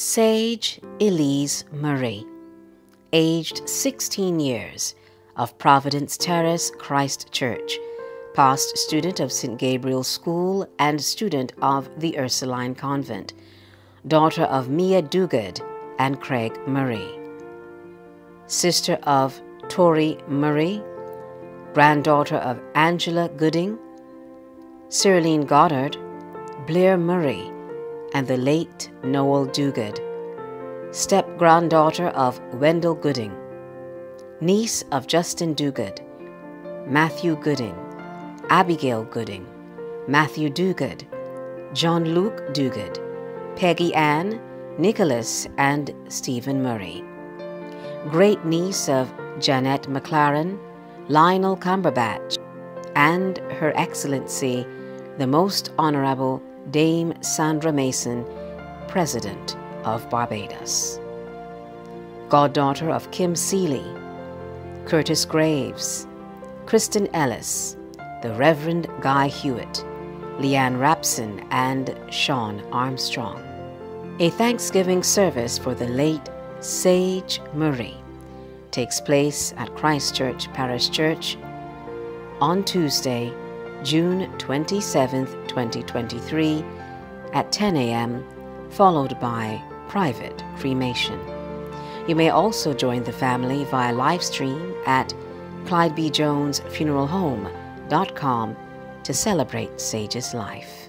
Sage Elise Murray, aged 16 years, of Providence Terrace Christ Church, past student of St. Gabriel's School and student of the Ursuline Convent, daughter of Mia Duguid and Craig Murray, sister of Tori Murray, granddaughter of Angela Gooding, Cyrilene Goddard, Blair Murray, and the late Noel Duguid, step granddaughter of Wendell Gooding, niece of Justin Duguid, Matthew Gooding, Abigail Gooding, Matthew Duguid, John Luke Duguid, Peggy Ann, Nicholas, and Stephen Murray. Great niece of Janet McLaren, Lionel Cumberbatch, and Her Excellency, the Most Honorable Dame Sandra Mason, President of Barbados. Goddaughter of Kim Seeley, Curtis Graves, Kristen Ellis, the Reverend Guy Hewitt, Leanne Rapson, and Sean Armstrong. A Thanksgiving service for the late Sage Murray takes place at Christchurch Parish Church on Tuesday, June 27, 2023, at 10 a.m., followed by private cremation. You may also join the family via live stream at ClydeBJonesFuneralHome.com to celebrate Sage's life.